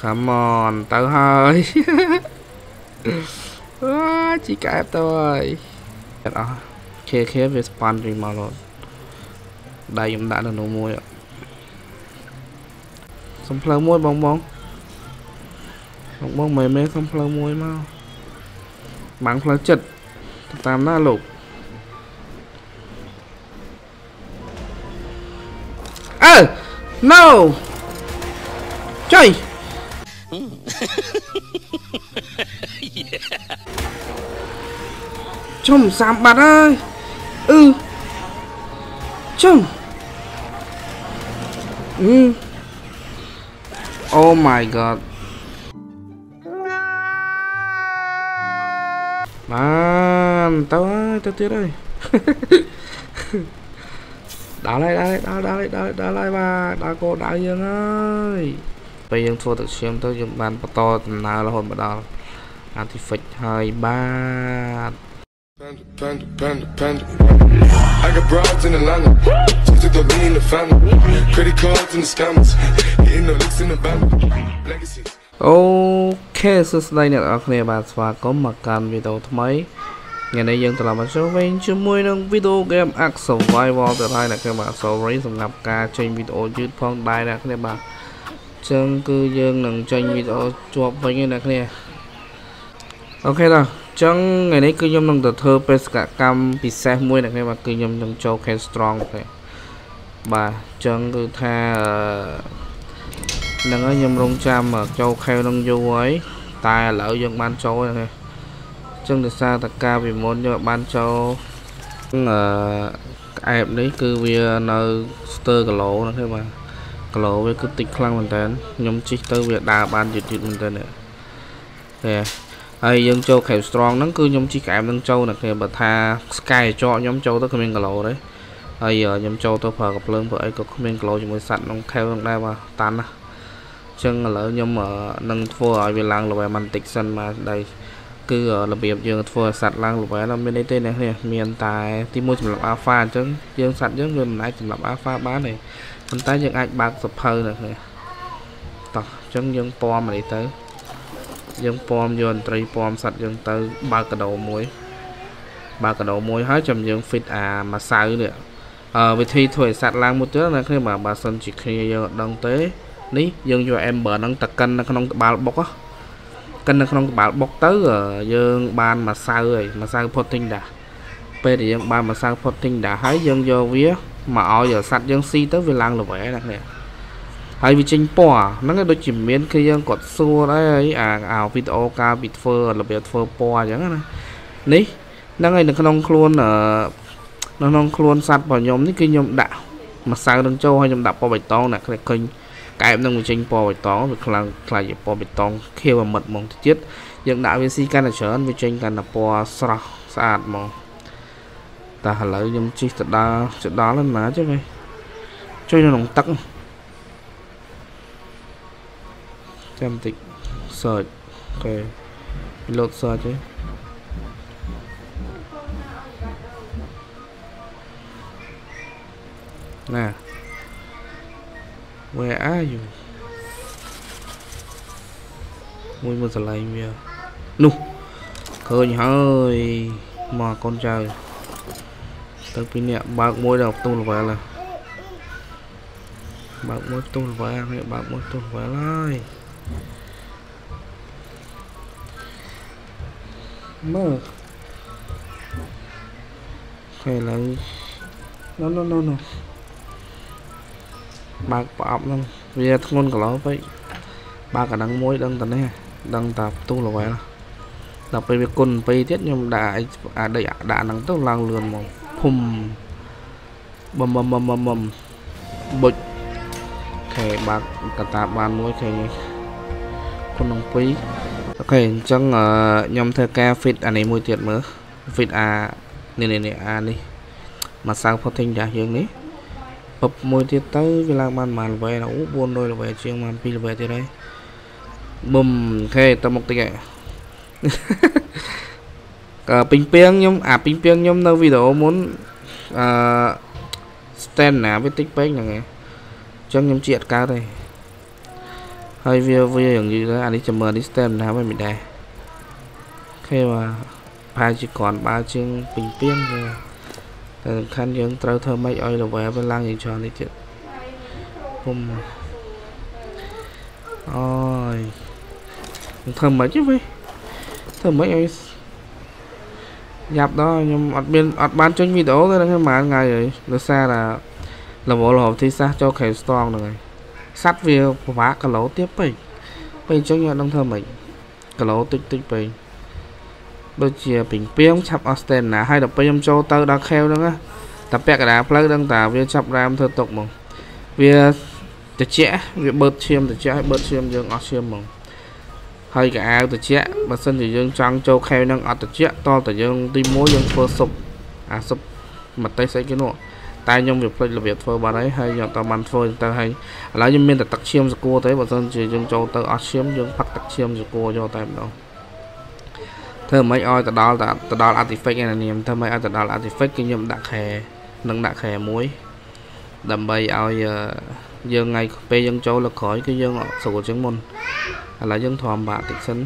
come on ទៅហើយអើជីកែបទៅហើយអត់អស់ KK វា spawn រីមកលោតដៃខ្ញុំដាក់នៅនោះមួយសំផ្លូវមួយបងបងបងបងមិនមែនសំផ្លូវមួយមកបាំងផ្លូវចិត្តតាមណាលោកអើ no ចុ យជុំសាមបាត់ហើយអឺជុំអឺ Oh my god បានទៅហើយទៅទៀតហើយដល់ហើយដល់ហើយដល់ហើយដល់ហើយដល់ហើយបាទដល់គោលដៅយើងហើយពេលយើងធ្វើទឹកឈាមទៅយើងបានបន្តដំណើររហូតមកដល់ artifact ហើយបាទ Panda, panda, panda, panda. I got broads in Atlanta. Just took the lean in the family. Credit cards and the scammers. Hitting the licks in the band. Legacies. អូខេសួស្តីអ្នកនរគ្នាបាទស្វាគមន៍មកកាន់វីដេអូថ្មីថ្ងៃនេះយើងត្រឡប់មកចូលវិញជាមួយនឹងវីដេអូ Game Ark Survival ទៅហើយអ្នកគ្នាបាទ sorry សម្រាប់ការចេញវីដេអូយឺតផងដែរអ្នកគ្នាបាទអញ្ចឹងគឺយើងនឹងចេញវីដេអូជាប់វិញឯអ្នកគ្នាអូខេដល់អញ្ចឹងថ្ងៃនេះគឺខ្ញុំនឹងទៅធ្វើបេសកកម្មពិសេសមួយអ្នកគ្នាបាទគឺខ្ញុំនឹងចូល K Strong ទេបាទអញ្ចឹងគឺថាអឺហ្នឹងហើយខ្ញុំរងចាំចូលខែនឹងយូរហើយតែឥឡូវយើងបានចូលហ្នឹងអញ្ចឹងដោយសារតការពីមុនយើងបានចូលអឺក្អែបនេះគឺវានៅស្ទើគីឡូហ្នឹងទេបាទគីឡូវាគឺតិចខ្លាំងមែនតើខ្ញុំជិះទៅវាដើរបានយឺតយឺតមែនតើនេះទេ ហើយយើងចូល Cave Strong ហ្នឹងគឺខ្ញុំជិះក្អែបហ្នឹងចូលណាគ្នាបើថា Sky ចកខ្ញុំចូលទៅគ្មានគីឡូទេហើយខ្ញុំចូលទៅប្រើកំភ្លើងព្រោះអីក៏គ្មានគីឡូជាមួយសัตว์ក្នុង Cave ហ្នឹងដែរបាទតាន់ណាចឹងឥឡូវខ្ញុំនឹងធ្វើឲ្យវាឡើង level បន្តិចសិនមកដៃគឺរបៀបយើងធ្វើឲ្យសัตว์ឡើង level នោះមានន័យទេនេះមានតែទីមួយសម្រាប់ alpha អញ្ចឹងយើងសัตว์យើងវាមិនអាចសម្រាប់ alpha បានទេប៉ុន្តែយើងអាចបើកសភៅនេះនេះតោះអញ្ចឹងយើងពំនេះទៅ យើងពំយកអន្ត្រីពំសัตว์យើងទៅបើកកដោមួយបើកកដោមួយហើយចាំយើង fit អាម្សៅនេះអឺវិធីធ្វើឲ្យសัตว์ឡើងមួយទៀតណាគ្នាបាទបើសិនជាគ្នាយើងអត់ដឹងទេនេះយើងយក Ember ហ្នឹងទៅកិននៅក្នុងត្បាល់បុកកិននៅក្នុងត្បាល់បុកទៅយើងបានម្សៅហើយម្សៅ pudding ដែរពេលដែលយើងបានម្សៅ pudding ដែរហើយយើងយកវាមកឲ្យសัตว์យើងស៊ីទៅវាឡើងល្វែណាគ្នា ហើយវាចេញពណ៌ហ្នឹងដូចជាមានគឺយើងគាត់សួរដែរអាអាវីដេអូការពីធ្វើរបៀបធ្វើពណ៌អញ្ចឹងណានេះហ្នឹងហើយនៅក្នុងខ្លួនអឺនៅក្នុងខ្លួនសัตว์របស់ខ្ញុំនេះគឺខ្ញុំដាក់ម្សៅនឹងចូលហើយខ្ញុំដាក់ពណ៌បៃតងអ្នកឃើញកែបនឹងវាចេញពណ៌បៃតងវាខ្លាំងខ្លាយជាពណ៌បៃតងខៀវអាមិតហ្មងទៅទៀតយើងដាក់វាស៊ីកាន់តែច្រើនវាចេញកាន់តែពណ៌ស្រស់ស្អាតហ្មងតែឥឡូវខ្ញុំជិះទៅដល់ទៅដល់ហើយណាចឹងហីជួយនៅក្នុងទឹក ចាំបន្តិច search អូខេ load search ហីណា Where are you មួយមួយស្រឡាញ់វានោះឃើញហើយមកកូនចៅទៅពីនេះបើកមួយដល់ផ្ទុះ level ហើយបើកមួយផ្ទុះ level នេះបើកមួយផ្ទុះ level ហើយ មើលខេឡើង no no no no បើកប្រអប់ហ្នឹងវាធ្ងន់គីឡូពេកបើកកណ្ដឹងមួយដឹងតែនេះដឹងតែផ្ទុះ level ដល់ពេលវាគុណ2ទៀតខ្ញុំដាក់អាដេកដាក់ហ្នឹងទៅឡើងលឿនមកភុំបំបំបំបំបំបុចខេបើកកតាបានមួយខេនេះគុណនឹង2អូ ខេអញ្ចឹងខ្ញុំធ្វើការ fit អានេះមួយទៀតមើល fit អានេះនេះអានេះមកសៅ potting ចាស់យើងនេះពឹបមួយទៀតទៅវាឡើងបានប្រហែល level អូ400 level ជាងបាន2 level ទៀតហើយប៊ុំអូខេទៅមុខតិចហើយក៏ពីងពីងខ្ញុំអាពីងពីងខ្ញុំនៅវីដេអូមុនអឺ stand ណាវាតិចពេកហ្នឹងឯងអញ្ចឹងខ្ញុំជាអត់កើតទេ ហើយវាវាយ៉ាងយឺតដែរអានេះចាំមើលនេះ stem ណាមិនដែរគេว่าប្រហែលជាគ្រាន់បើជាងពីងពីងទេតែសំខាន់យើងត្រូវធ្វើម៉េចឲ្យ level វាឡើងយ៉ាងច្រើននេះទៀតពុំអូយខ្ញុំធ្វើម៉េចទេវិញធ្វើម៉េចឲ្យយ៉ាប់ដល់ខ្ញុំអត់មានអត់បានចេញវីដេអូទេហ្នឹងប្រហែលថ្ងៃហើយដោយសារតែ level រហូតទីសាសចូល cave storm ហ្នឹងហើយ សัตว์វាពិបាកគីឡូទៀតពេកពេលអញ្ចឹងខ្ញុំអត់ដឹងធ្វើម៉េចគីឡូតិចតិចពេកដូចជាពីងពីងឆាប់អស់ stamina ហើយដល់ពេលខ្ញុំចូលទៅដល់ cave ហ្នឹងណាតែពាក់កណ្ដាលផ្លូវដឹងតាវាចាប់រាមធ្វើទុកហ្មងវាត្រជាក់វាបឺតឈាមត្រជាក់ហើយបឺតឈាមយើងអស់ឈាមហ្មងហើយកៅអៅត្រជាក់បើសិនជាយើងចង់ចូលខែវនឹងអត់ត្រជាក់តតែយើងទី1យើងធ្វើស៊ុបអាស៊ុបម្ទេសអីគេនោះ តែខ្ញុំវាភ្លេចរបៀបធ្វើបាត់ហើយហើយខ្ញុំអត់បានធ្វើទៅហើយឥឡូវខ្ញុំមានតែទឹកឈាមសកួរទេបើសិនជាយើងចូលទៅអស់ឈាមយើងផឹកទឹកឈាមសកួរយកតែម្ដងធ្វើមិនឲ្យទៅដល់ទៅដល់ artifact ឯណានាមធ្វើមិនឲ្យទៅដល់ artifact គឺខ្ញុំដាក់ខែនឹងដាក់ខែមួយដើម្បីឲ្យយើងថ្ងៃពេលយើងចូលលើក្រោយគឺយើងស្រួលជាងមុនឥឡូវយើងធំបាក់តិចសិន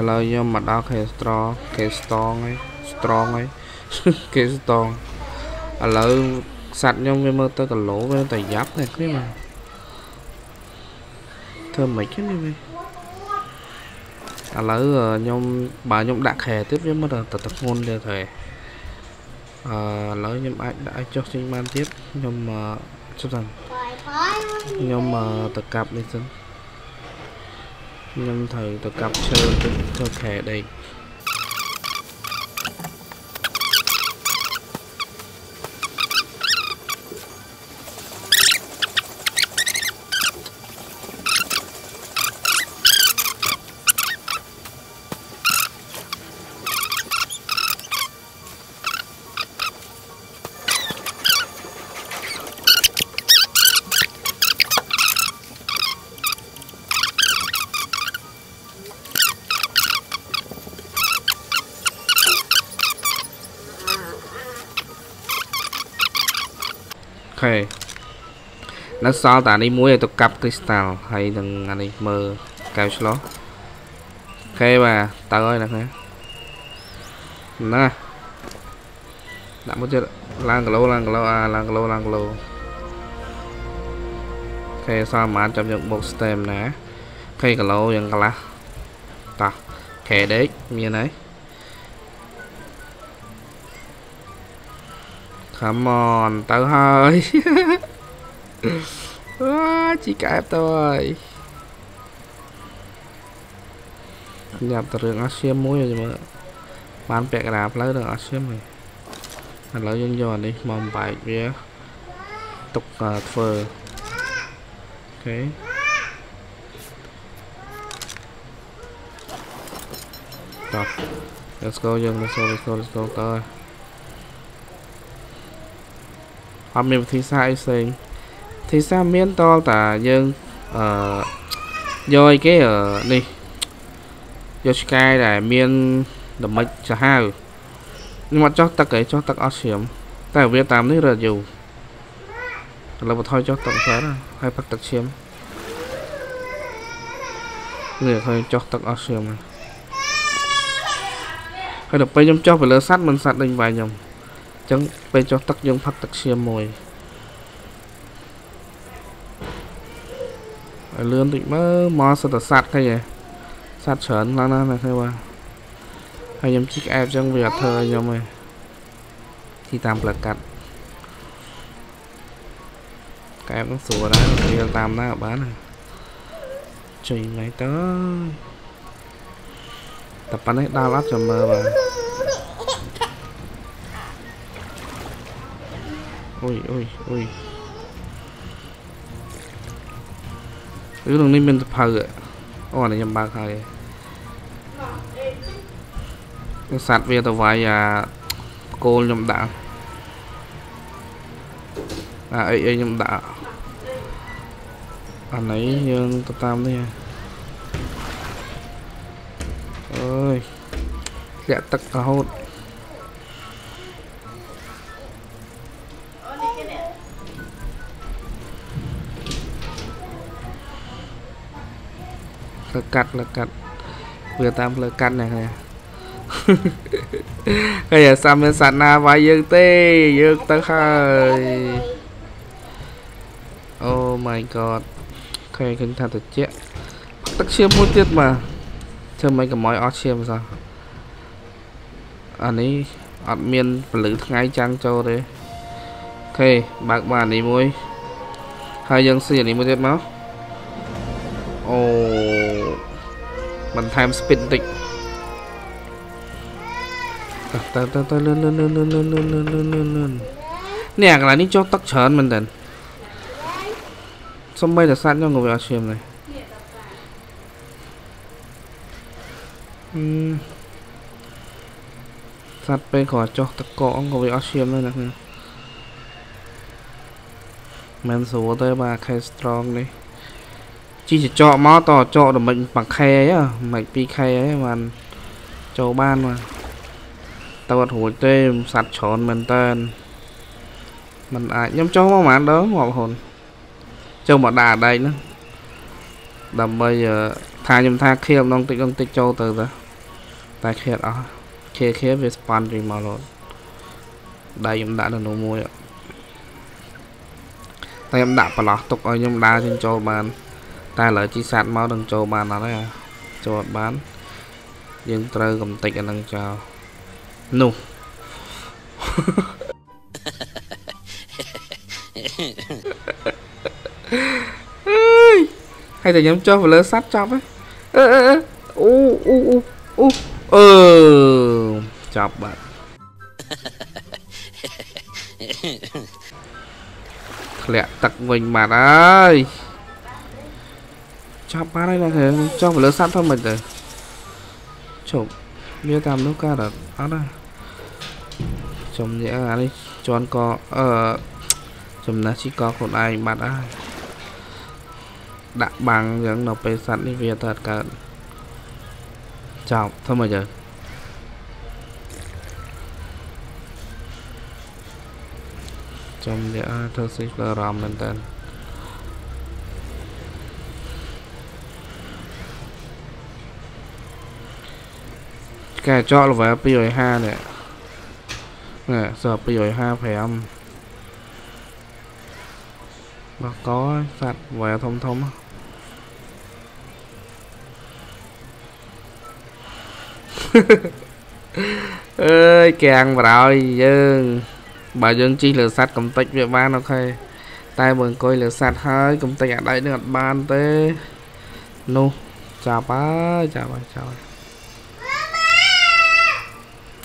ឥឡូវខ្ញុំមកដល់ K strong K strong ហើយ strong ហើយ K strong ឥឡូវសัตว์ខ្ញុំវាមើលទៅគីឡូវាតែយ៉ាប់តែគ្នាមកធ្វើមិនខ្មិចនេះឥឡូវខ្ញុំបើខ្ញុំដាក់ខែទៀតវាមើលទៅទឹកធ្ងន់ទៀតហើយអឺឥឡូវខ្ញុំអាចដាក់ឲ្យចុះចេញបានទៀតខ្ញុំចុះសិនខ្ញុំទៅកាប់នេះសិន ខ្ញុំត្រូវទៅកាប់ឈើ នៅសល់តានេះមួយឲ្យទៅកាប់គ្រីស្តាល់ហើយនឹងអានេះមើលកែវឆ្លោះខេបាទទៅហើយណាណាដាក់មកទៀតឡើងគីឡូឡើងគីឡូអាឡើងគីឡូឡើងគីឡូខេសល់ប្រហែលចាំយើងបុក stem ណាខេគីឡូយ៉ាងកន្លះតោះខេដេកមានហើយ Come on, tới hơi à, Chị kẹp tôi nhập từ đường ASEAN muối rồi mà bán bẹt đạp lấy được ASEAN này là lấy dân giòn đi mong bài phía tục uh, phờ ok rồi let's go dân let's go let's go let's go tới អត់មានវិធីសាស្ត្រអីផ្សេង វិធីសាស្ត្រមានតលតាយើងអឺយកអីគេនេះយកឆ្កែដែលមានល្មិចសាហាវខ្ញុំអត់ចោះទឹកទេចោះទឹកអត់ជ្រាមតែវាតាមនេះរត់យូរឥឡូវបន្ថយចោះទឹកសិនហើយផឹកទឹកឈាមនេះឃើញចោះទឹកអត់ឈាមហើយដល់ពេលខ្ញុំចោះទៅលើសัตว์មិនសัตว์ដេញវាយខ្ញុំចឹងពេលចុះទឹកយើងផឹកទឹកឈាមមួយ ឲ្យលឿនតិចមើលមកសិតតែសัตว์ឃើញទេសัตว์ច្រើនឡើងណាស់ឃើញបាទហើយខ្ញុំជីកអែបចឹងវាអត់ធ្វើឲ្យខ្ញុំទេជីតាមផ្លូវកាត់កែបនឹងស្រួលដែររៀលតាមណាបានចុយថ្ងៃទៅតែប៉ុណ្ណេះដល់អត់ចាំមើលបាទអុយអុយអុយ ឬក្នុងនេះមានសភៅអូអានេះខ្ញុំបើកហើយសัตว์វាទៅវាយអាគោលខ្ញុំដាក់អាអីអីខ្ញុំដាក់អានេះយើងទៅតាមនេះអើយលាក់ទឹករហូត ផ្លូវកាត់ផ្លូវកាត់វាតាមផ្លូវកាត់ណាហ្នឹងហើយអាសាមានសត្វណាវាយយើងទេយើងទៅហើយអូ my god ឃើញឃើញថាតិចទឹកឈាមមួយទៀតបាទធ្វើមិនកុំឲ្យអស់ឈាមសោះអានេះអត់មានពលឺថ្ងៃចាំងចូលទេអូខេបើកបាននេះមួយហើយយើងស៊ីអានេះមួយទៀតមកអូ បន្ថែម speed បន្តិចទៅទៅទៅលឿនលឿនលឿនលឿនលឿនលឿនលឿនលឿនលឿនលឿននេះកន្លែងនេះចុះទឹកច្រើនមែនតើសំបីតែសាច់ខ្ញុំក៏វាអត់ឈាមដែរសាច់ពេលក៏ចុះទឹកកកក៏វាអត់ឈាមដែរណាមិនស្រួលទេបាទខេ strong នេះ ជីចចកមកតចកដល់មិន 5K ហ៎មិន 2K ហ៎បានចូលបានបាទទៅអត់រួចទេសัตว์ច្រើនមែនតើมันអាចខ្ញុំចុះមកប្រហែលដងមកហ៊ុនចុះមកដាក់ដែកហ្នឹងដើម្បីថាខ្ញុំថាខៀបដងតិចដងតិចចូលទៅទៅតែខៀបអស់ខៀខៀវាស្ប៉ាន់រីមកលោតដៃខ្ញុំដាក់នៅនោះមួយតែខ្ញុំដាក់ប្រឡោះទុកឲ្យខ្ញុំដើរចេញចូលបាន តែឥឡូវជីសាត់មកនឹងចូលបានអត់ទេចូលអត់បាន យើងត្រូវកំតិចអានឹងចោលនោះអើយហើយតែខ្ញុំចុះទៅលើសัตว์ចប់ហ្នឹងអឺអឺអូអូអូអូអឺចប់បាត់ធ្លាក់ទឹកវិញបាត់ហើយ ចាប់បានហើយណាចុះទៅលើសัตว์ទៅមិនទៅជប់វាតាមនោះកើតអត់អត់ណាចំនេះអានេះជន់កអឺចំណេះជីកខ្លួនឯងបាត់ហើយដាក់បាំងយ៉ាងនៅពេលសัตว์នេះវាទៅអត់កើតចប់ធ្វើមកយើចំនេះអាធ្វើស៊ីផ្លរំមែនតើ កែចក level 250នេះនេះសើ255បកកសัตว์វ៉ែធំធំអើយកាំងបរោយយើងបើយើងជិះលើសัตว์កំតិចវាបានអូខេតែបើអង្គុយលើសัตว์ហើយកំតិចអាដៃនឹងអត់បានទេនោះចាប់ហើយចាប់ហើយចាប់ហើយ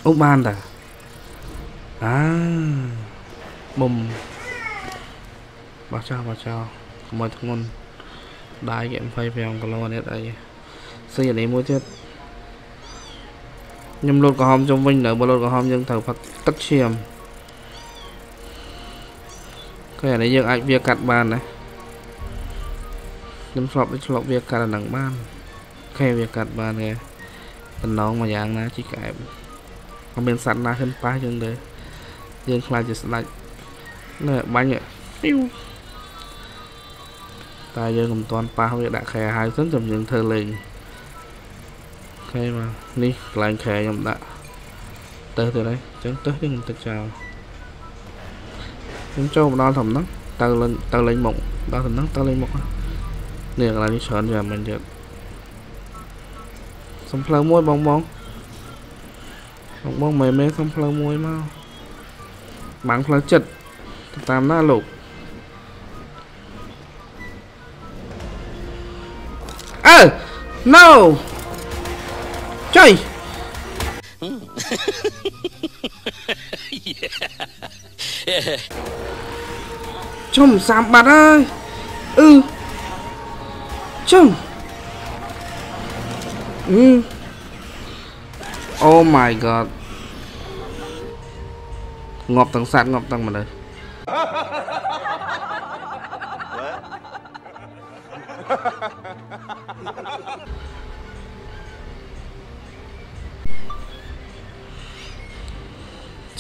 អូបានតាអាមុំបោះចោលបោះចោលកុំឲ្យធ្ងន់ដាយគេ25គីឡូនេះអីស៊ីអានេះមួយទៀតខ្ញុំលោតក្រហមជុំវិញនៅបើលោតក្រហមយើងត្រូវផឹកទឹកឈាមគេអានេះយើងអាចវាកាត់បានណាខ្ញុំធ្លាប់ទៅឆ្លប់វាកាត់អានឹងបានគេវាកាត់បានគេតំណងមួយយ៉ាងណាជីកែប អត់មានសัตว์ណាហ៊ានប៉ះយើងទេយើងខ្លាចជាស្ដាច់នេះបាញ់អ៊ីវតែយើងមិនទាន់ប៉ះវាដាក់ខែហើយសិនចាំយើងធ្វើលេងខែមកនេះកន្លែងខែខ្ញុំដាក់ទៅទៅ đây អញ្ចឹងទៅយើងទឹកចោលខ្ញុំចូលមកដល់ត្រឹមហ្នឹងទៅលេងទៅលេងមុខដល់ត្រឹមហ្នឹងទៅលេងមុខនេះកន្លែងនេះច្រើនយ៉ាងមែនទៀតសំផ្លូវមួយបងបងបង បងមែនមែនសំផ្លូវមួយមកបាំងផ្លូវចិត្តតាមណាលោកអើ no ចុយជុំសាមបាត់ហើយ អឺជុំអឺ Oh my god ងាប់ទាំងសัตว์ងាប់ទាំងមនុស្ស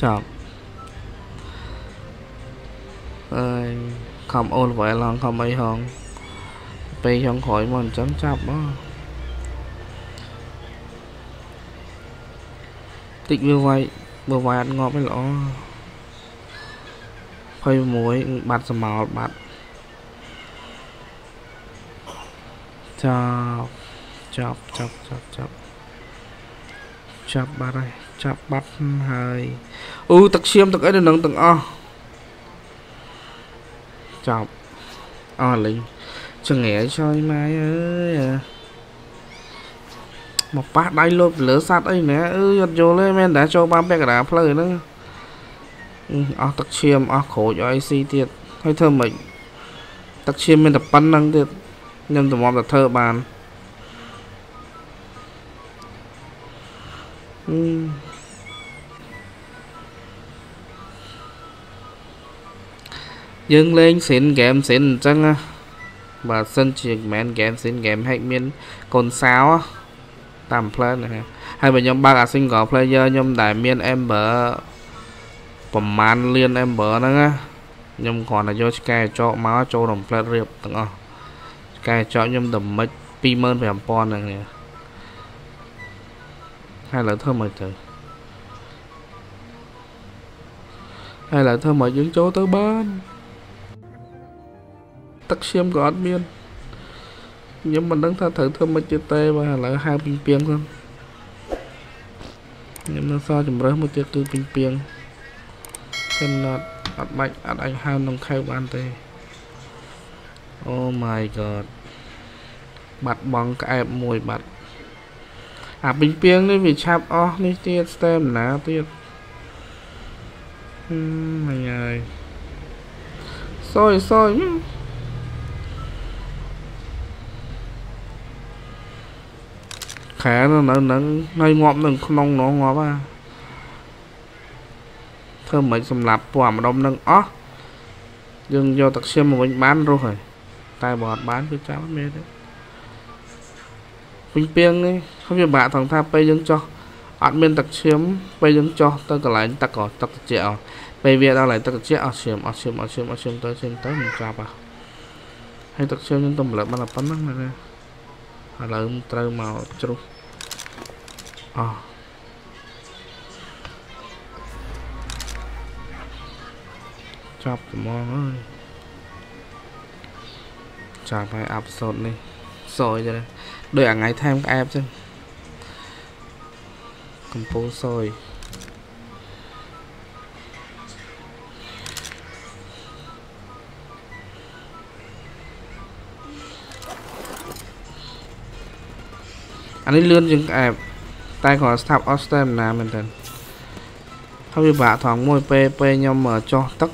ចប់អើយខំអូនវ៉ែឡងខំអីហងពេលចុងក្រោយមកអញ្ចឹងចាប់មក តិចវាវាយបើវាយអត់ងាប់ឯល្អ26បាត់សមោលបាត់ចាប់ចាប់ចាប់ចាប់ចាប់ចាប់បាត់ហើយចាប់បាត់ហើយអូទឹកឈាមទឹកអីនៅនឹងទាំងអស់ចាប់អស់លេងចង្រែឆយម៉ែអើយ មកប៉ះដៃលោតលើសัตว์អីណែអឺអត់យល់ទេមែនតែចូលបានពាក់កណ្ដាលផ្លូវហ្នឹងអស់ទឹកឈាមអស់ក្រូចអីស៊ីទៀតហើយធ្វើម៉េចទឹកឈាមមានតែប៉ុណ្្នឹងទៀតខ្ញុំតម្រាំតែធ្វើបានអឺយើងលេងសិនហ្គេមសិនអញ្ចឹងណាបើសិនជាមិនមែនហ្គេមសិនហ្គេម hack មានកូនសោ តាម plan ណាហើយបើខ្ញុំបើកអា single player ខ្ញុំដែលមាន Ember ប្រមាណលាន Ember ហ្នឹងណាខ្ញុំគ្រាន់តែយកឆ្កែចកមកចូលក្នុង plate រៀបទាំងអស់ឆ្កែចកខ្ញុំតម្មិច25000ហ្នឹងនេះហើយឥឡូវធ្វើមកទៅហើយឥឡូវធ្វើមកយើងចូលទៅបានទឹកឈាមក៏អត់មាន ខ្ញុំមិនដឹងថាត្រូវធ្វើមិនទៀតទេបាទឥឡូវហៅពីងពីងហ្នឹងខ្ញុំនឹងសល់ជំរើសមួយទៀតគឺពីងពីង cannot អត់បាច់អត់អាចហៅក្នុងខៅបានទេ Oh my god បាត់បង់ក្អែបមួយបាត់អាពីងពីងនេះវាឆាប់អស់នេះទៀត stamina ទៀតហឹមអីហើយសយសយ ខែនៅនឹងនៅងាប់នៅក្នុងនោះងាប់ហ่าធ្វើមិនសម្រាប់ពណ៌ម្ដុំនឹងអស់យើងយកទឹកឈាមមកវិញបានរស់ហើយតែបើអត់បានគឺចាំមែនទេពេញពីងនេះខ្ញុំពិបាកថងថាពេលយើងចោះអត់មានទឹកឈាមពេលយើងចោះទៅកន្លែងទឹកក៏ទឹកត្រជាក់អស់ពេលវាដល់កន្លែងទឹកត្រជាក់អស់ឈាមអស់ឈាមអស់ឈាមអស់ឈាមទៅឈាមទៅមិនចាប់ហ่ะហើយទឹកឈាមយើងទៅម្លឹកបានតែប៉ុណ្្នឹងណាឥឡូវត្រូវមកជ្រុះ អស់ចាប់ត្មងអើយចាប់ហើយអាប់សូតនេះសយទៅដូចអាថ្ងៃថែម តែគ្រាន់ស្ថាប់អស់ស្តែមិនណាមែនទេហើយវាបាក់ថងមួយពេលពេលខ្ញុំចោះទឹក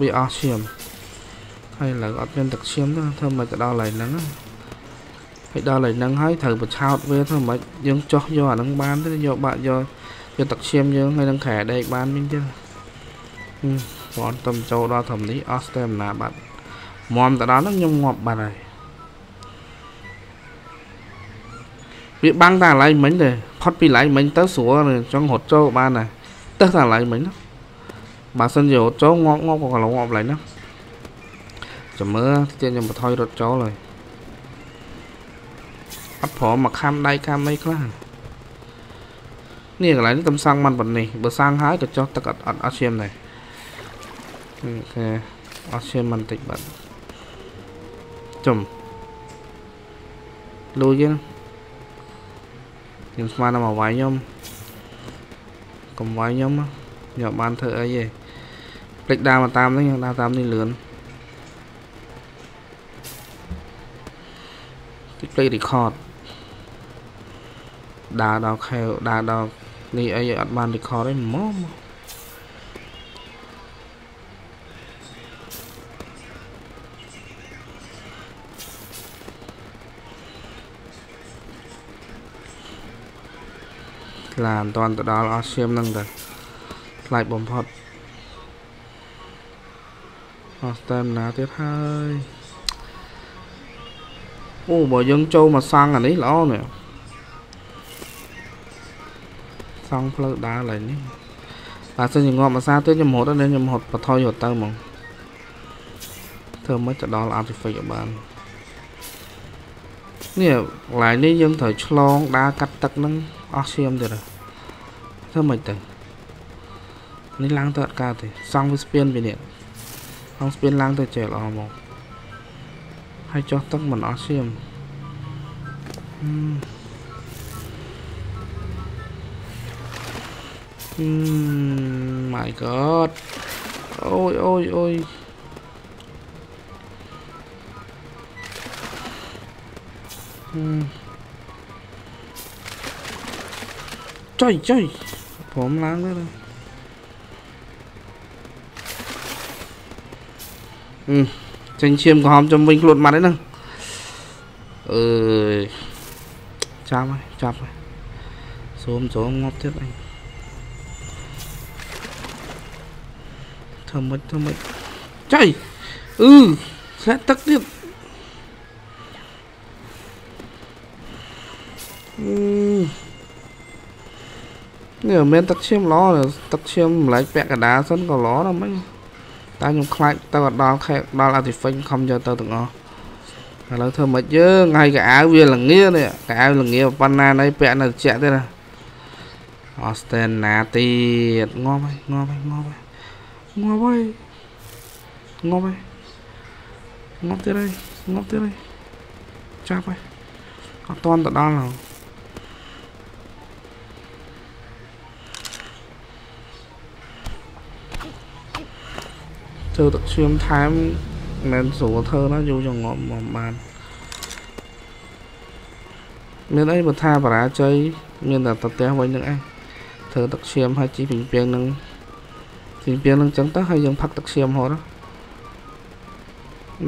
វាអស់ឈាមហើយឥឡូវអត់មានទឹកឈាមទេធ្វើមិនទៅដល់ឡៃហ្នឹងហើយដល់ឡៃហ្នឹងហើយត្រូវបឆោតវាធ្វើមិនយើងចោះយកអាហ្នឹងបានទេយកបាក់យកយកទឹកឈាមយើងហើយនឹងខែដេកបានវិញទេគ្រាន់តែចូលដល់ធំនេះអស់ស្តែមិនណាបាត់មមទៅដល់ហ្នឹងខ្ញុំងាប់បាត់ហើយ វាបាំងតែកន្លែងមិញទេផុតពីកន្លែងមិញទៅស្រួលចង់រត់ចូលបានដែរទៅតែកន្លែងមិញណាបើសិនជារត់ចូលងាប់ងាប់ក៏កន្លងងាប់កន្លែងណាចាំមើលទៀតខ្ញុំបន្ថយរត់ចូលហើយអត់ព្រមមកខំដៃខំអីខ្លះនេះកន្លែងនេះតំសង់មិនប៉ុណ្នេះបើសាំងហើយក៏ចុះទឹកអត់អត់អត់ឈាមដែរអូខេអត់ឈាមបន្តិចបាត់ចំលុយហ្នឹង ខ្ញុំស្មានតែមកវាយខ្ញុំកុំវាយខ្ញុំខ្ញុំបានធ្វើអីទេភ្លេចដើរមកតាមនេះខ្ញុំដើរតាមនេះលឿនតិចភ្លេច record ដើរដល់ខែដើរដល់នេះអីអត់បាន record ទេមក មកឡានតាន់ទៅដល់អស់ឈាមហ្នឹងទៅខ្លាចបំផុតអស់តែណាទៀតហើយអូបើយើងចូលមកសង់អានេះល្អមែនសង់ផ្លូវដើរឡើយនេះបើសិនជាងាប់ភាសាទៀតខ្ញុំរត់ទៅខ្ញុំរត់បថយរត់ទៅហ្មងធ្វើមិនទៅដល់ artifact ឲ្យបាននេះកន្លែងនេះយើងត្រូវឆ្លងដើរកាត់ទឹកហ្នឹង អស់ឈាមទៀតធ្វើមិនទៅនេះឡើងទៅអត់កើតទេសង់វាស្ពានពីនេះសង់ស្ពានឡើងទៅចេះល្អមកហើយចុះទឹកមិនអស់ឈាមអឺ my god អូយអូយអូយ ចុយចុយព្រមឡើងទៅអឺចេញឈាមក្រហមចំវិញខ្លួនបាត់ហើយហ្នឹងអើយចាប់ហើយចាប់ហើយសូមចូលងាប់ទៀតអញធ្វើមិនធ្វើមិនចៃអឺស្លាក់ទឹកទៀត នេះមិនមែនទឹកឈាមល្អទេទឹកឈាមម្លែកពាក់កណ្ដាលសិនក៏ល្អដែរមិញតែខ្ញុំខ្លាចទៅអត់ដល់ខែដល់ artifact ខំយកទៅទាំងអស់ឥឡូវធ្វើមិនយើងហើយកៅអៅវាល្ងានេះកៅអៅល្ងាប៉ុណ្ណាណៃពាក់នៅត្រជាក់ទេណាអស្តេនណាទៀតងាប់ហើយងាប់ហើយងាប់ហើយ ngọc ơi ngọc ơi ngọc tới đây ngọc tới đây chạp ơi có toàn tận đó nào thơ tập xuyên tham nên số thơ nó vô cho ngọt mà bàn nên ấy một tha và đã chơi nên là tập té với những anh thơ tập xuyên hay chỉ bình biên nâng ពីពីនឹងចឹងទៅហើយយើងផឹកទឹកឈាមហត់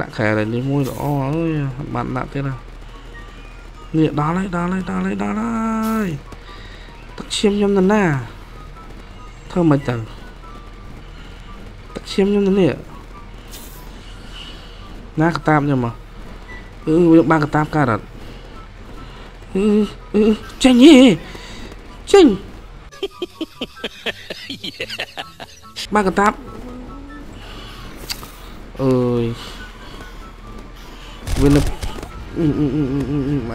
ដាក់ខែនេះមួយល្អអើយបានដាក់ទៀតនេះដល់ហើយដល់ហើយដល់ហើយដល់ហើយទឹកឈាមខ្ញុំទៅណាធ្វើមិនទៅទឹក ឈាមខ្ញុំទៅនេះណាកតាបខ្ញុំមកអឺយើងបានកតាបកើតអត់អឺអឺចេញហេចេញ ba cái táp ơi viên lập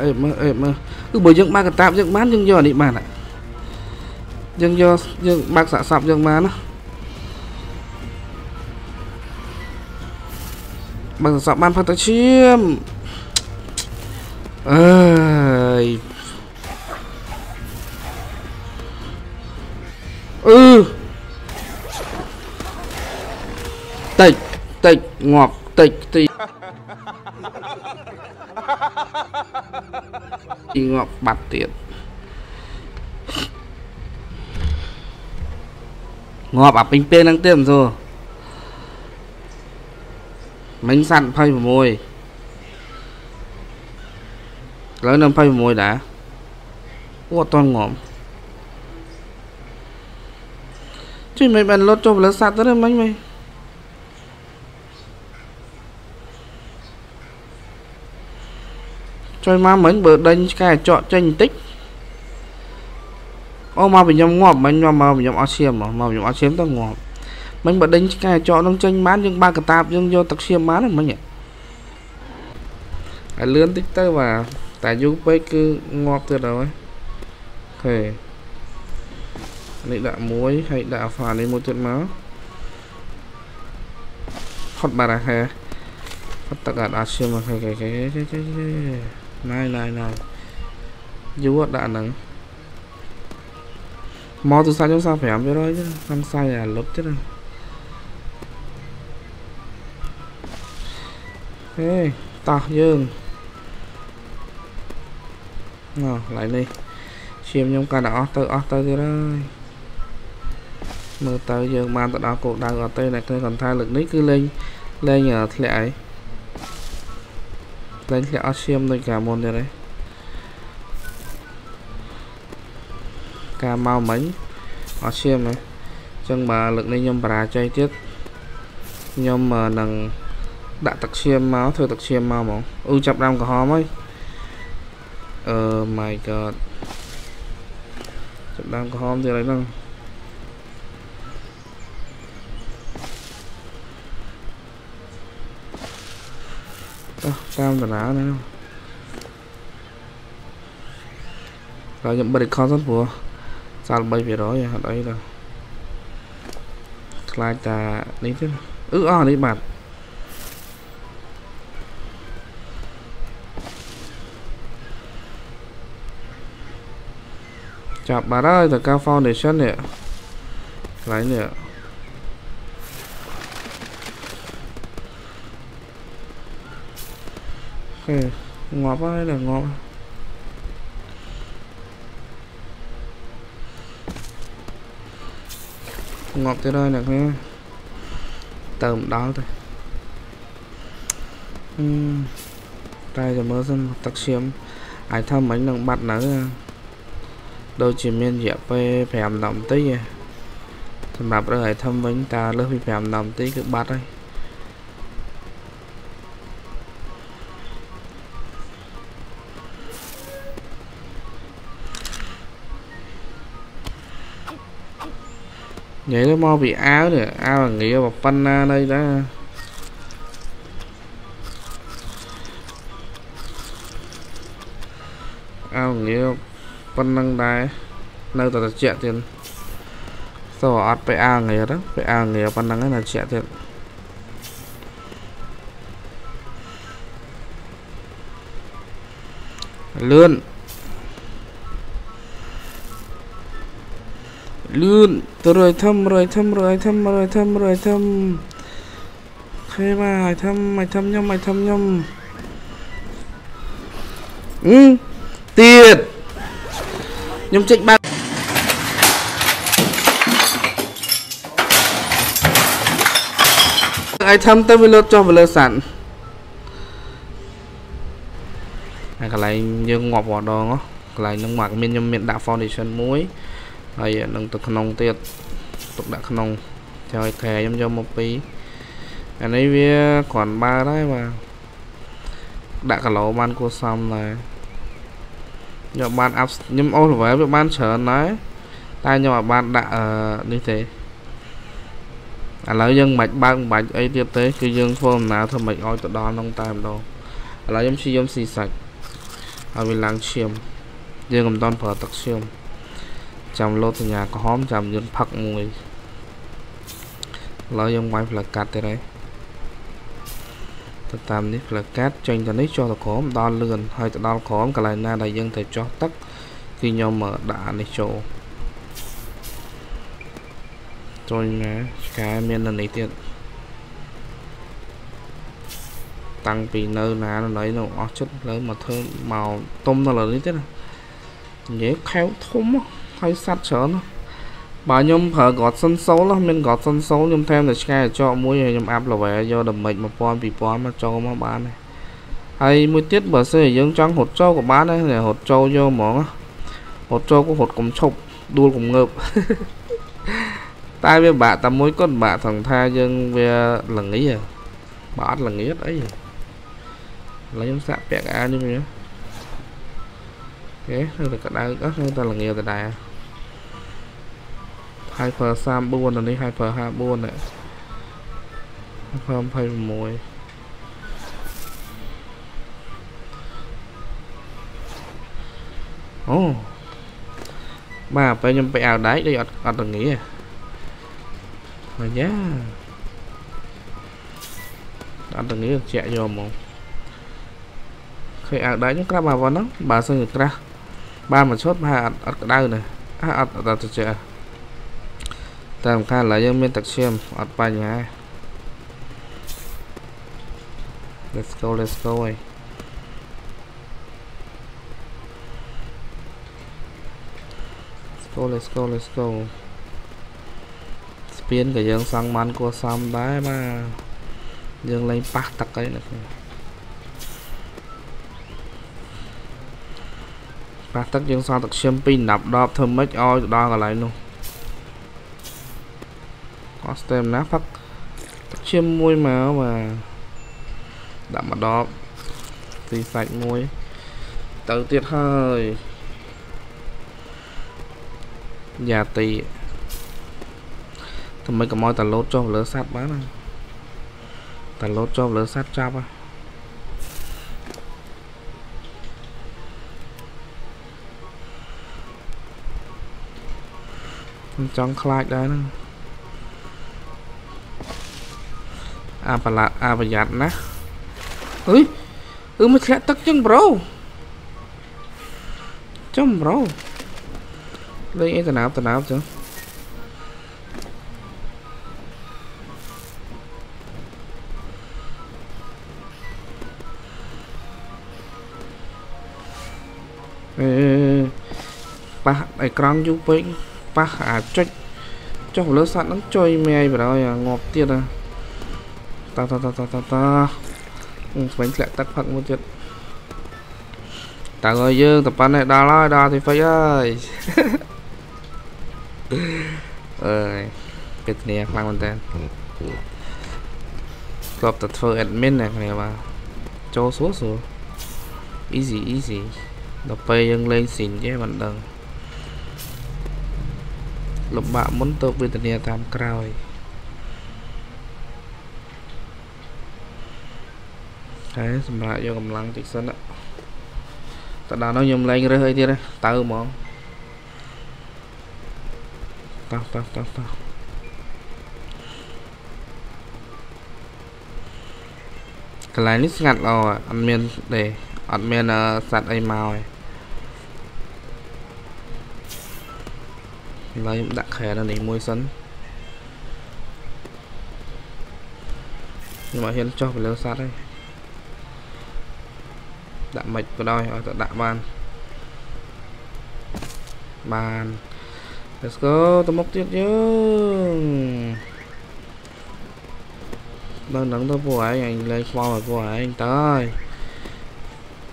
em em cứ bởi dựng ba cái táp dựng bán dựng do đi bàn ạ dựng do dựng bác xạ sạp dựng bán á bác xạ sạp bán phát ta chiêm ơi ừ តិចតិចងាប់តិចទីទីងាប់ បាត់ទៀតងាប់អាពេញពេលហ្នឹងទៀតមិនសួរ មិញសាត់26ឥឡូវនៅ26ដែរអូអត់តងាប់ជួយមិនបានលុតចុះលើសัตว์ទៅមិញមិញជួយមកមិញបើដេញឆ្កែចកចេញបន្តិចអូមកពីខ្ញុំងាប់មិញមកមកខ្ញុំអត់ឈាមមកខ្ញុំអត់ឈាមទៅងាប់ មិញបើដេញឆ្កែចកនឹងចេញបានយើងបើកតាបយើងយកទឹកឈាមបានមិញឲ្យលឿនតិចទៅបាទតែយូរពេកគឺងាប់ទៅដល់ហើយអូខេនេះដាក់មួយហើយដាក់ alpha នេះមួយទៀតមកផុតបាត់ហើយផុតទឹកអត់ឈាមអូខេអូខេណៃណៃណៃយូរដាក់ហ្នឹងមកទូរស័ព្ទខ្ញុំ35%ទេខ្ញុំខ្សែអាលុបទេណា ហេតោះយើងណោះឡៃនេះឈាមខ្ញុំកាន់តែអស់ទៅអស់ទៅទៀតហើយមើលទៅយើងបានទៅដល់គោលដៅអត់ទេអ្នកគ្នាគាត់ថាលើកនេះគឺលេងលេងធ្លាក់អីលេងធ្លាក់អត់ឈាមដូចកាមុនទៀតទេកការមកមិញអត់ឈាមទេអញ្ចឹងបើលើកនេះខ្ញុំបរាជ័យទៀតខ្ញុំនឹង ដាក់ទឹកឈាមមកធ្វើទឹកឈាមមកហ្មងអ៊ូចាប់ដើមក្រហមហើយអឺ my god ចាប់ដើមក្រហមទៀតហើយហ្នឹងតាមតារាហ្នឹងហើយខ្ញុំបិទ record សិនព្រោះសល់3%អត់អីទេខ្លាចតានេះទេអឺអស់នេះបាទ ចាប់បាត់ហើយតើកា foundation នេះកន្លែងនេះហេងាប់ហើយដល់ងាប់ងាប់ទៀតហើយអ្នកគ្នាទៅមិនដ ដូចជាមានរយៈពេល5នាទីសម្រាប់រើស item វិញតើលើសពី5នាទីគឺបាត់ហើយនិយាយទៅមកពីអាវនេះអាវងា ប៉ុណ្្នឹងដែរនៅតែត្រជាក់ទៀតសូអត់ទៅអាងារទៅទៅអាងារប៉ុណ្្នឹងណាត្រជាក់ទៀតលឿនលឿនទៅរយធំរយធំរយធំរយធំរយធំខេមកឲ្យធំឲ្យធំខ្ញុំឲ្យធំខ្ញុំអឺ ខ្ញុំចេញបាត់ឲ្យធំទៅវាលោតចុះទៅលើសាន់ហើយកន្លែងយើងងាប់ម្ដងកន្លែងហ្នឹងមកមានខ្ញុំមានដាក់ foundation មួយហើយនឹងទៅក្នុងទៀតទុកដាក់ក្នុងចោលខែខ្ញុំយកមកពីអានេះវាគ្រាន់បើដែរបាទដាក់គីឡូបានគួរសមដែរ យកបានអាប់ខ្ញុំអូស level វាបានច្រើនដែរតែខ្ញុំអាចបានដាក់អឺនេះទេឥឡូវយើងមិនបាច់បើកមិនបាច់អីទៀតទេគឺយើងធ្វើដំណើរធ្វើមិនឲ្យទៅដល់ក្នុងតែម្ដងឥឡូវខ្ញុំព្យាយាមស៊ីសាច់ឲ្យវាឡើងឈាមយើងមិនតន់ប្រើទឹកឈាមចាំលោតសញ្ញាក្រហមចាំយើងផឹកមួយឥឡូវយើងវាយផ្លូវកាត់ទៀតហើយ ទៅតាមនេះផ្លូវកាត់ចេញទៅនេះចុះទៅក្រោមដល់លឿនហើយទៅដល់ក្រោមកន្លែងណាដែលយើងត្រូវចុះទឹកគឺខ្ញុំដាក់អានេះចូលចូលណាឆ្កែមាននៅនេះទៀតតាំងពីនៅណានៅណីនៅអស់ចិត្តលើមកធ្វើមកទុំនៅលើនេះទៀតណានិយាយខែវធំហើយសัตว์ច្រើន បើខ្ញុំប្រើកត់សិនសូលមានកត់សិនសូលខ្ញុំថែមតែឆ្កែចកមួយហើយខ្ញុំអាប់ level យកដល់មិន1000 2000មកចូលមកបានហើយមួយទៀតបើសិនយើងចង់រត់ចូលក៏បានដែររត់ចូលយកហ្មងរត់ចូលក៏រត់កុំឈប់ដួលកុំងើបតែវាបាក់តែមួយគាត់បាក់ថងថាយើងវាល្ងីបើអត់ល្ងីអត់អីឥឡូវខ្ញុំសាក់ពាក់អាវនេះវិញអូខេនៅតែក្តៅអស់នៅតែល្ងាទៅដែរ Hyper 34នៅនេះ Hyper 54នេះ Hyper 26អូបាទពេលខ្ញុំពេកអាវដៃដូចអត់អត់តងាអាយ៉ាអត់តងាជាក់យកហ្មងឃើញអាវដៃខ្ញុំក្រាបមកប៉ុណ្ណឹងបើសិនជាក្រាស់បានមួយឈុតប្រហែលអត់អត់ក្តៅណាអត់អត់ត្រជាក់ តែសំខាន់ឡើយយើងមានទឹកឈាមអត់បញ្ហា Let's go let's go ឯង Let's go let's go let's go ស្ពានក៏យើងសង់បានគួរសមដែរបាទយើងលេងប៉ះទឹកអីណាប៉ះទឹកយើងសល់ទឹកឈាម2 10ដបធ្វើម៉េចឲ្យទៅដល់កន្លែងនោះ អស់ស្ទេមណាផឹកទឹកឈាមមួយមកបាទដាក់មួយដបទីសាច់មួយទៅទៀតហើយយ៉ាទីធ្វើម៉េចកុំឲ្យតែលោតចុះលើសัตว์បានណាតែលោតចុះលើសัตว์ចាប់ហ៎ខ្ញុំចង់ខ្លាចដែរហ្នឹង អាប្រឡាក់អាប្រយ័ត្នណាអុយអឺមកធ្លាក់ទឹកចឹងប្រូចំប្រូលេងអីតណាបតណាបចឹងអេប៉ះអេក្រង់យូរពេកប៉ះអាចុចចុះលើសัตว์ហ្នឹងចុយមេឲ្យប្រហើយងាប់ទៀតតា តាតាតាតាតាស្វែងធ្លាក់ទឹកផឹកមួយទៀតតើឲ្យយើងតប៉ុណ្ណេះដល់ហើយដល់ទីហ្វិចហើយអើយពេលគ្នាខ្លាំងមែនតើគ្រាប់តែធ្វើ admin ណាគ្នាបាទចូលសួរសួរ easy easy ដល់ពេលយើងលេងស៊ីនទេមិនដឹងលំបាកមុនទៅវេទនាតាមក្រោយ ហើយសម្រាប់យកកម្លាំងតិចសិនតដល់នោះខ្ញុំលែងរើសអីទៀតទៅហ្មងតោះតោះតោះតោះកន្លែងនេះស្ងាត់ល្អអត់មានទេអត់មានសត្វអីមកទេឥឡូវខ្ញុំដាក់ខែនៅនេះមួយសិនខ្ញុំអត់ហ៊ានចុះទៅលើសัตว์ទេ ដាក់មិនក៏ដោយឲ្យទៅដាក់បានបាន Let's go ទៅមុខទៀតយើងដល់នឹងទៅពួកឯងអញលេងខ្វល់ឲ្យពួកឯងទៅហើយ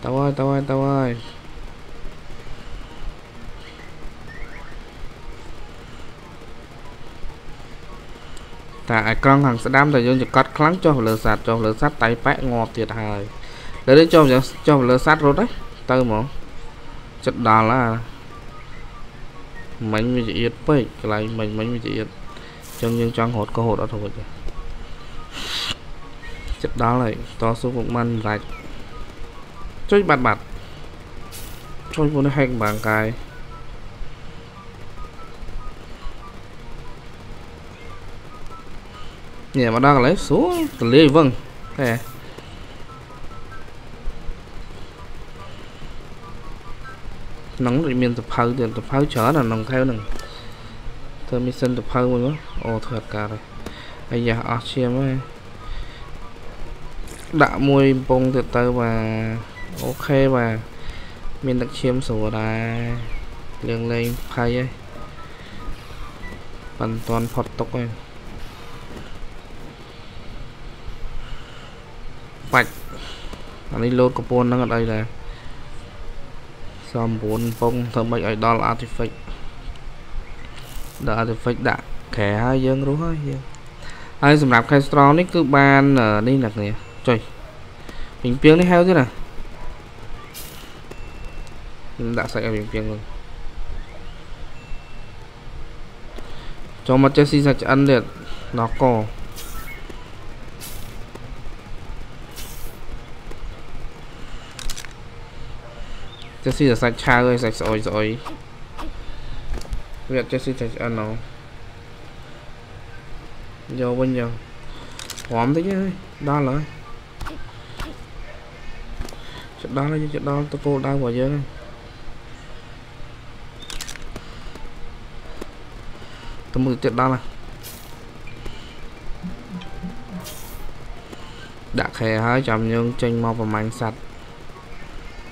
ទៅហើយទៅហើយទៅហើយតែអេក្រង់ខាងស្ដាំតែយើងចកត់ខ្លាំងចុះលើសัตว์ចុះលើសัตว์តៃប៉ែកងាប់ទៀតហើយ លើនេះចុះចុះលើសัตว์រត់ហ៎ទៅហ្មងចិត្តដល់ឡាមិញវាជាអៀតពេកកន្លែងមិញមិញវាជាអៀតអញ្ចឹងយើងចង់រត់ក៏រត់អត់រួ ហើយតស៊ូមុខមិនរាច់ចុចបាត់បាត់ចុចពួកនេះហែកបាងកាយនេះមកដល់កន្លែងសួរទលាយវឹងហេក្នុងដូចមានសភៅទៀតសភៅច្រើនអាក្នុងខែហ្នឹងធ្វើមីសិនសភៅមួយមកអូធ្វើអត់ការហើយអាយ៉ាអស់ឈាមហើយដាក់មួយកំពងទៀតទៅបាទអូខេបាទមានទឹកឈាមស្រួលដែរលៀងលេងផៃហើយមិនតាន់ផុតទុកទេបាច់អានេះលោតកពួនហ្នឹងអត់អីដែរ សំ9ពងធ្វើម៉េចឲ្យដល់ artifact ដល់ artifact ដាក់ក្រែហើយយើងរស់ហើយយើងហើយសម្រាប់ Castrol នេះគឺបាននេះអ្នកនេះចុយពីងពីងនេះហៅទៀតណាខ្ញុំដាក់សាច់ឲ្យពីងពីង luôn ចូលមកចេះស៊ីសាច់ឆ្អិនទៀតណកក ចេះស៊ីតែសាច់ឆៅហើយសាច់ស្អុយស្អុយវាអត់ចេះស៊ីសាច់ឆ្អិនហ្នឹងយកវិញយកព្រមតិចហើយដល់ហើយចិត្តដល់ហើយចិត្តដល់ទៅគោលដៅរបស់យើងទៅមើលទៀតដល់ហើយដាក់ខែហើយចាំយើងចេញមកប្រមាញ់សัตว์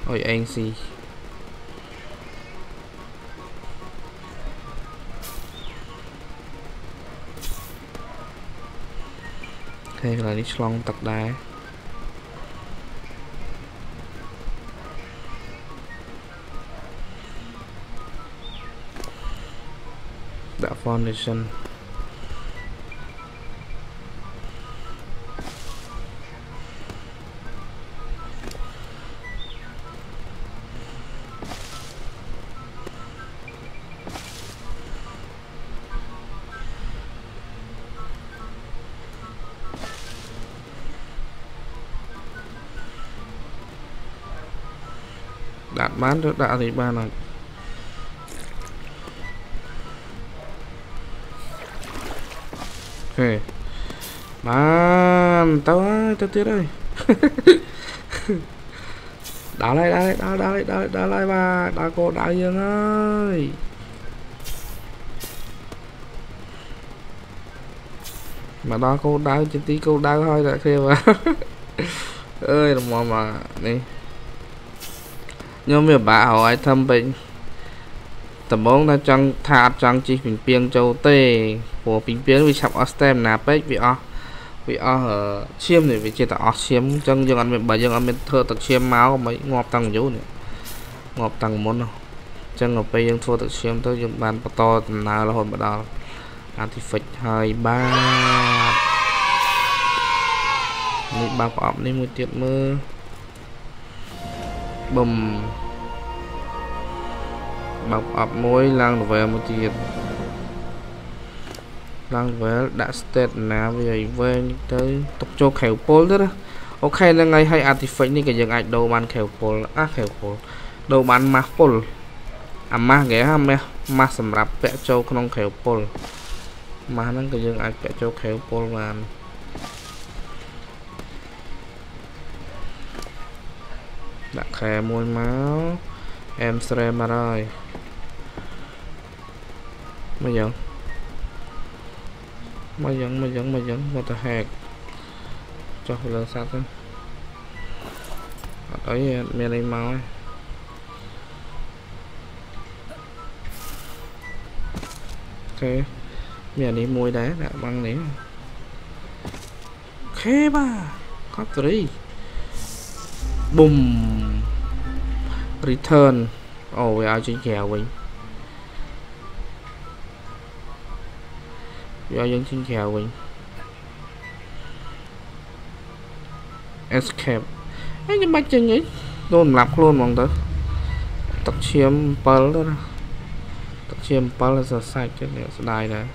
អុយអេងស៊ី កន្លែងនេះឆ្លងទឹកដែរដាក់ foundation ដាក់បានទៅដាក់នេះបានហើយហេបានទៅហើយទៅទៀតហើយដល់ហើយដល់ហើយដល់ហើយដល់ហើយដល់ហើយបាទដ ខ្ញុំវាបាក់រក item ពេកដំបងថាចង់ថាអត់ចង់ជិះពីពីងចូលទេព្រោះពីពីងវាឆាប់អស់ stamina ពេកវាអស់វាអស់ឈាមនេះវាជាតែអស់ឈាមអញ្ចឹងយើងអត់មានបើយើងអត់មានធ្វើទឹកឈាមមកមិនងាប់តាំងយូរនេះងាប់តាំងមុនអញ្ចឹងដល់ពេលយើងធ្វើទឹកឈាមទៅយើងបានបន្តដំណើររហូតមកដល់ artifact ហើយបាទនេះបើប្រអប់នេះមួយទៀតមើល ប៊ុំបើប្រអប់មួយឡើង level មួយទៀតឡើង level ដាក់ state ណាវាឲ្យវែងទៅទុកចូលខែវពលទៅណាអូខេហ្នឹងហើយហើយ artifact នេះក៏យើងអាចដូរបានខែវពលអាខែវពលដូរបានម៉ាស់ពលអាម៉ាស់គេហ่าម៉ាស់ម៉ាស់សម្រាប់ពាក់ចូលក្នុងខែវពលម៉ាស់ហ្នឹងក៏យើងអាចពាក់ចូលខែវពលបាន ដាក់ខែមួយមកអែមស្រែមកហើយមកយ៉ាងមកយ៉ាងមកយ៉ាងមកយ៉ាងមកទៅហែកចុះលើសัตว์ទៅអត់អីមានអីមកទេអូខេមាននេះមួយដែរដាក់បាំងនេះអូខេបាទកត់ត្រី ប៊ុំ return អូវាឲ្យចេញក្រៅវិញវាឲ្យយើងចេញក្រៅវិញ escape អញមិនចេញអីដូនសម្រាប់ខ្លួនហ្មងទៅទឹកឈាម7ទៅណាទឹកឈាម7សរសាច់ទៅស្ដាយដែរ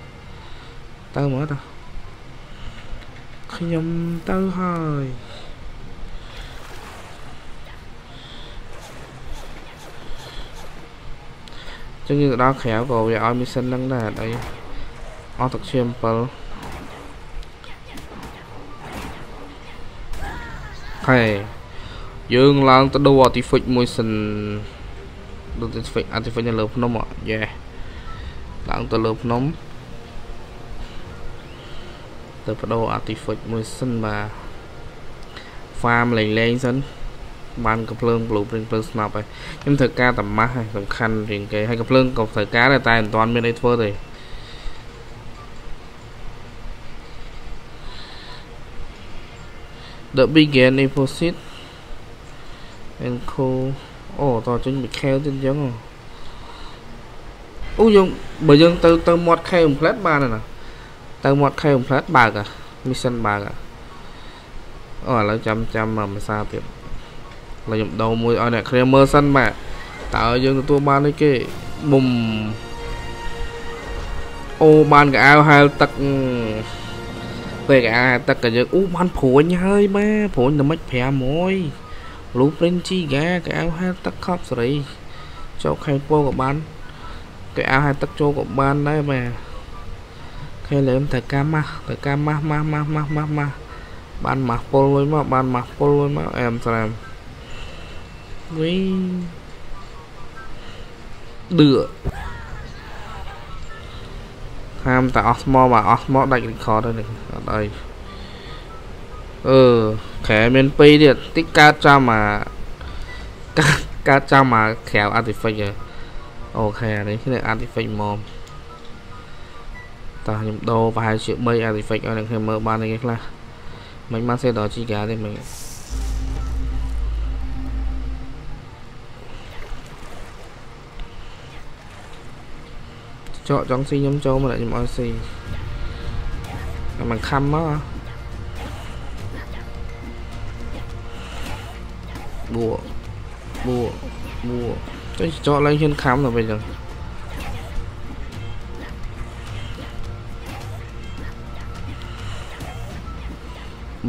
ទៅមើលទៅខ្ញុំទៅហើយ ចឹងយើងទៅដល់ក្រៅក៏វាឲ្យ mission ហ្នឹងដែរអត់អីអស់ទឹកឈាម7ហើយយើងឡើងទៅដូរ artifact មួយសិនដូរ artifact artifact នៅលើភ្នំអត់យេឡើងទៅលើភ្នំទៅបដូរ artifact មួយសិនបាទ farm លេងលេងសិន បានកំភ្លើង blueprint ភ្លើងស្នប់ហើយខ្ញុំត្រូវការតាម៉ាស់ហើយសំខាន់រៀងគេហើយកំភ្លើងក៏ត្រូវការដែរតែមិនទាន់មានអីធ្វើទេ The begin deposit and co អូតចេញពី khel ទៀតអញ្ចឹងអូយើងបើយើងទៅទៅមាត់ khel complete បានណាទៅមាត់ khel complete បើក mission បើកអូឥឡូវចាំចាំមួយភាសាទៀត ឡើយខ្ញុំដោមួយឲ្យអ្នកគ្នាមើលសិនបាទតើយើងទទួលបានអីគេមុំអូបានកៅអៅហែលទឹកពេលកៅអៅហែលទឹកក៏យើងអូបានព្រួញហើយបាទព្រួញតែមិន500 blueprint giga កៅអៅហែលទឹកខប់សេរីចូលខេពោក៏បានកៅអៅហែលទឹកចូលក៏បានដែរបាទខេលេមតែកាម៉ាស់តែកាម៉ាស់ម៉ាស់ម៉ាស់ម៉ាស់ម៉ាស់ម៉ាស់បានម៉ាស់ពលមួយមកបានម៉ាស់ពលមួយមកអែមស្រាម វិញឌឺហាមតែអស់ស្មោបាទអស់ស្មោដាច់ record ទៅនេះអត់អីអឺក្រែមាន2ទៀតតិចកើតចាំអាកើតចាំអាក្រៅ artifact អូខេអានេះគឺ artifact មកតោះខ្ញុំដូរប្រហែលជា3 artifact ឲ្យអ្នកខ្ញុំមើលបានអីខ្លះមិនបានសេដល់ giga ទេមិន ចកចង់ស៊ីខ្ញុំចូលមកខ្ញុំអត់ស៊ីតែមិនខំមកបួបួបួចុះចកឡើងហ៊ានខំទៅវិញចឹង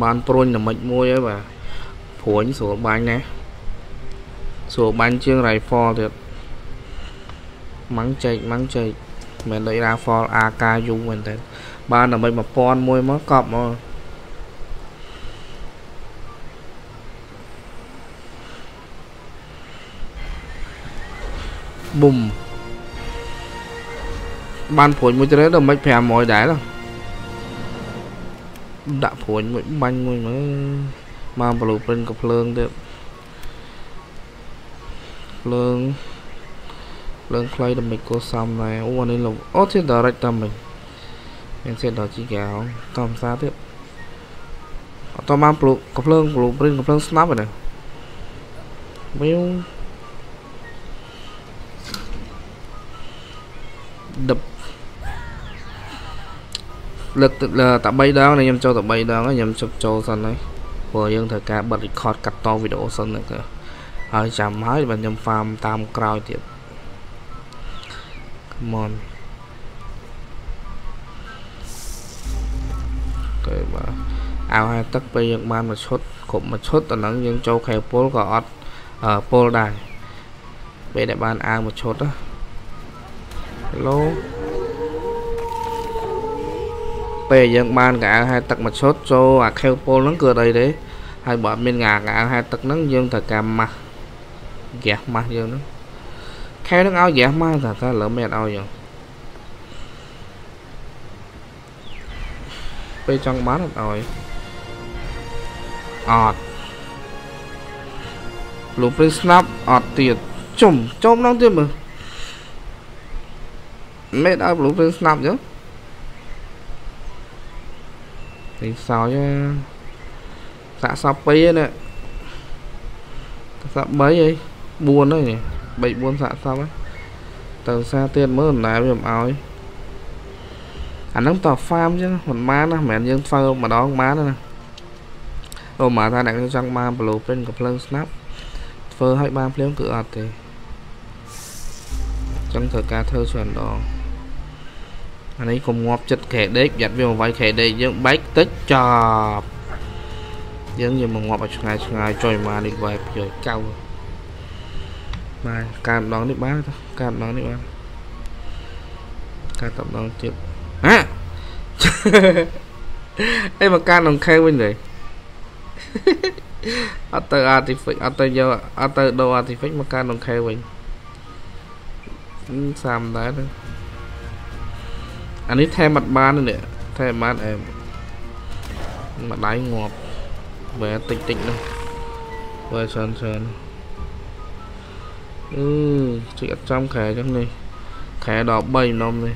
បានព្រួញតែមិនមួយហើយបាទព្រួញស្រួលបាញ់ណាស្រួលបាញ់ជាង rifle ទៀតម៉ាំងចែកម៉ាំងចែក មិនដូច rifle AK យូរមែនតើបានដើម្បី1000មួយមកកប់មកប៊ុំបានព្រួយមួយទៅដល់មិន500ដែរដាក់ព្រួយមួយបាញ់មួយមើលមកប្លូព្រិនក៏ភ្លើងទៀតភ្លើង ភ្លើងខ្លីដើម្បីកោសំដែរអូអានេះលោកអូទៀត direct តាមវិញមានសេតដល់ជីកៅតំសាទៀតអត់តបានប្លូក៏ភ្លើងប្លូព្រិនក៏ភ្លើងស្នាប់ហ្នឹងវាដប់លើកតែ3ដងខ្ញុំចូលតែ3ដងខ្ញុំជប់ចូលសិនហើយព្រោះយើងត្រូវការបិទ record កាត់តវីដេអូសិនហ្នឹងហើយចាំហើយបើខ្ញុំ farm តាមក្រោយទៀត come on គេបាទអាវហើយទឹកពេលយើងបានមួយឈុតគ្រប់មួយឈុតអាហ្នឹងយើងចូលខែពុលក៏អត់ពុលដែរពេលដែលបានអាវមួយឈុតណា Hello ពេលយើងបានកៅអៅហែទឹកមួយឈុតចូលអាខេវពុលហ្នឹងគឺអត់អីទេហើយបើអត់មានកៅអៅហែទឹកហ្នឹងយើងត្រូវការម៉ាស់ហ្គាសម៉ាស់យើងហ្នឹង ខែហ្នឹងឲ្យហ្គាសម៉ាស់តែតែលើមិនអត់ឲ្យយើងពេលចង់បានអត់ឲ្យអត់ blueprint snap អត់ទៀតជុំចុំដល់ទៀតមើលមិនឲ្យ blueprint snap ចឹងទីសោយសាក់សព2នេះសាក់3ហើយ4ហើយនេះ 3 4សាក់សពទៅសារទៀតមើលមិនដែលវាមិនឲ្យអាហ្នឹងតហ្វាមចឹងមិនបានណាមិនមែនយើងធ្វើម្ដងបានណាអូមកថាអ្នកចង់បានប្លូព្រិនកំភ្លើងស្នាប់ធ្វើឲ្យបានភ្លាមគឺអត់ទេចឹងត្រូវការធ្វើច្រើនដងអានេះកុំងាប់ចិត្តក្រែដេកយ៉ាត់វាមកវាយក្រែដេកយើងបែកតិចចប់យើងយើងមកងាប់ឲ្យឆ្ងាយឆ្ងាយចុយមកនេះវាយប្រយោជន៍កៅ បាទការម្ដងនេះបានការម្ដងនេះបានការតម្ដងទៀតហ៎អីមកការក្នុងខេវិញទេអត់ទៅ artifact អត់ទៅយកអត់ទៅដូរ artifact មកការក្នុងខេវិញសាមដែរហ្នឹងអានេះថែមអត់បាននេះថែមបានអែមួយដៃងាប់បើតិចតិចនោះបើច្រើន ច្រើនអឺជួយអត់ចំខែចឹងនេះខែដល់3ម្ដុំនេះ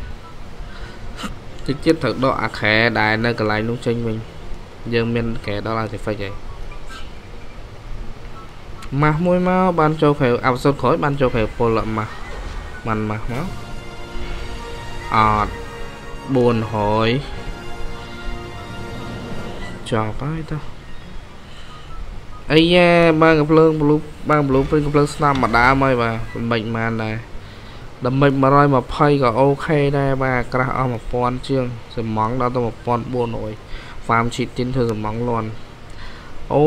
តិចទៀតត្រូវដកអាខែដែលនៅកន្លែងនោះចេញវិញយើងមានខែដល់ artifact ហើយម៉ាស់មួយមកបានចូលខែ អបសុតក្រោយបានចូលខែពលម៉ាស់បានម៉ាស់មកអត់400ចប់ហើយតោះអីយ៉ាបានកំភ្លើងប្លូបានប្លូព្រិនកំភ្លើងស្នាមម្ដាមហើយបាទមិនបានដែរដើម្បី120ក៏អូខេដែរបាទក្រាស់អស់1000ជាងសំងដល់ទៅ1400 farm cheat tin ធ្វើសំងលន់ អូ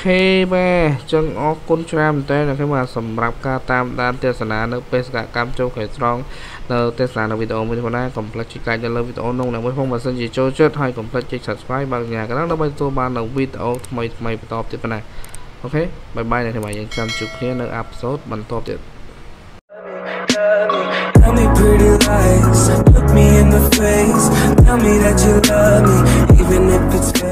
ខេបាទចឹងអរគុណច្រើនមែនតើខ្ញុំបាទសម្រាប់ការតាមដានទេសនានៅបេសកកម្មចូលខែត្រង់នៅទេសនានៅវីដេអូមួយនេះផងដែរកុំភ្លេចចុច like ទៅលើវីដេអូនោះនិងមួយផងបើសិនជាចូលចិត្តហើយកុំភ្លេចចុច subscribe បើញ៉ាកណ្ដឹងដើម្បីទទួលបាននៅវីដេអូថ្មីថ្មីបន្តទៀតប៉ុណ្ណាOK bye bye អ្នកទាំងអស់យើងចាំជួបគ្នានៅ episode បន្តទៀត Tell me pretty lies, look me in the face Tell me that you love me, even if it's fake